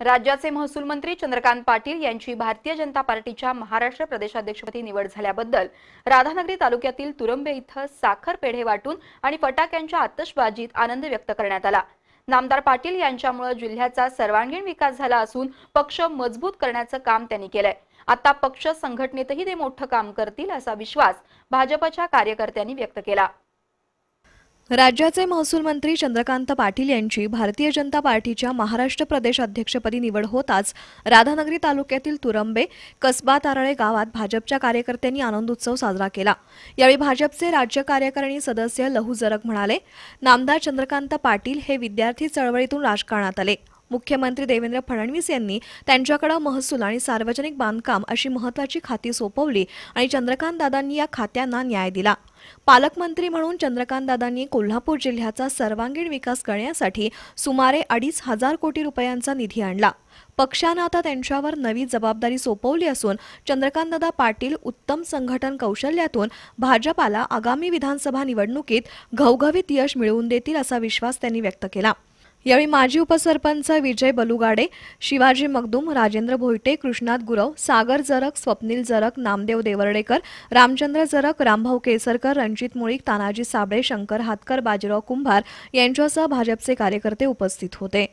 राज्याचे महसूल मंत्री चंद्रकांत पाटील यांची भारतीय जनता पार्टीच्या महाराष्ट्र प्रदेशाध्यक्षपदी निवड झाल्याबद्दल राधानगरी तालुक्यातील तुरंबे इथं साखर पेढे वाटून आणि फटाक्यांच्या आतषबाजीत आनंद व्यक्त करण्यात आला. नामदार पाटील यांच्यामुळे जिल्ह्याचा सर्वांगीण विकास झाला असून पक्ष मजबूत करण्याचं काम त्यांनी केलंय. आता पक्ष संघटनेतही ते मोठं काम करतील असा विश्वास भाजपच्या कार्यकर्त्यांनी व्यक्त केला. राज्याचे महसूल मंत्री चंद्रकांत पाटील यांची भारतीय जनता पार्टीच्या महाराष्ट्र प्रदेश अध्यक्षपदी निवड होताच राधानगरी तालुक्यातील तुरंबे कसबा तारळे गावात भाजपच्या कार्यकर्त्यांनी आनंदोत्सव साजरा केला. यावेळी भाजपचे राज्य कार्यकारिणी सदस्य लहू जरग म्हणाले नामदार चंद्रकांत पाटील हे विद्यार्थी चळवळीतून राजकारणात आले. मुख्यमंत्री देवेंद्र फडणवीस यांनी त्यांच्याकडे महसूल आणि सार्वजनिक बांधकाम अशी महत्वाची खाती सोपवली आणि चंद्रकांत दादांनी या खात्यांना न्याय दिला. पालकमंत्री म्हणून चंद्रकांतदादांनी कोल्हापूर जिल्ह्याचा सर्वांगीण विकास करण्यासाठी सुमारे अडीच हजार कोटी रुपयांचा निधी आणला. पक्षानं आता त्यांच्यावर नवी जबाबदारी सोपवली असून चंद्रकांतदादा पाटील उत्तम संघटन कौशल्यातून भाजपाला आगामी विधानसभा निवडणुकीत घवघवीत यश मिळवून देतील असा विश्वास त्यांनी व्यक्त केला. यावेळी माजी उपसरपंच विजय बलुगाडे शिवाजी मगदूम राजेंद्र भोईटे कृष्णात गुरव सागर जरक स्वप्नील जरक नामदेव देवर्डेकर रामचंद्र जरक रामभाऊ केसरकर रणजित मुळीक तानाजी साबळे शंकर हातकर बाजीराव कुंभार यांच्यासह भाजपचे कार्यकर्ते उपस्थित होते.